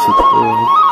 tersebut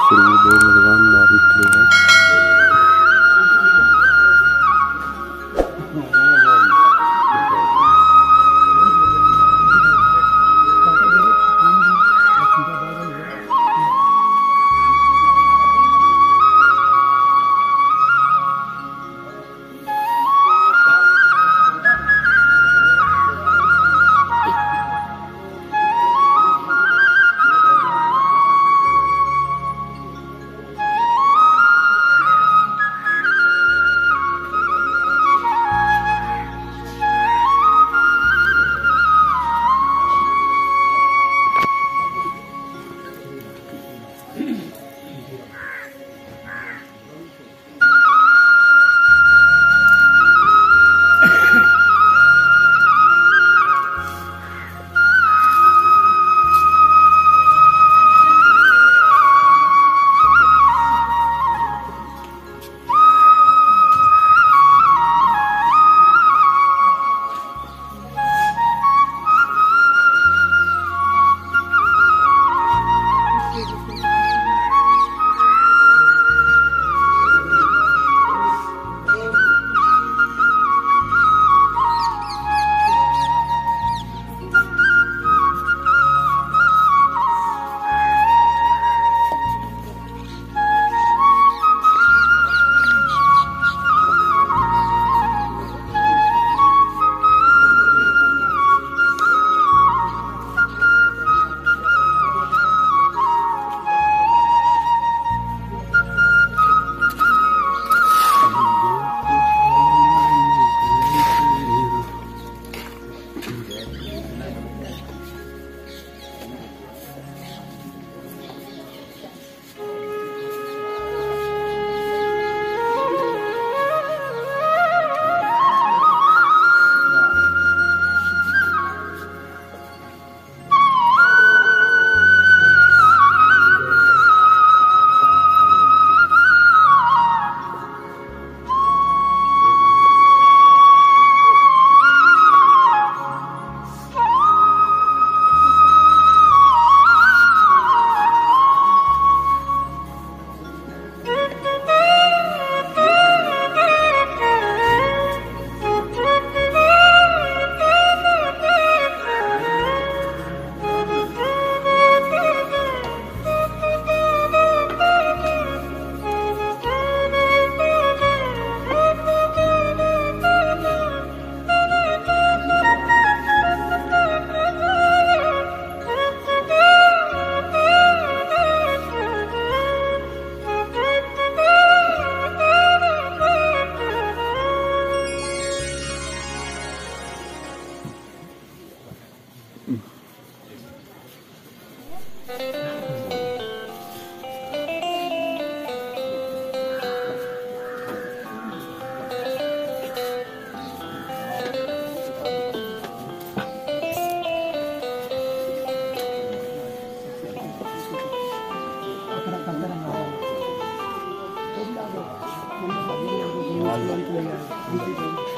んだ。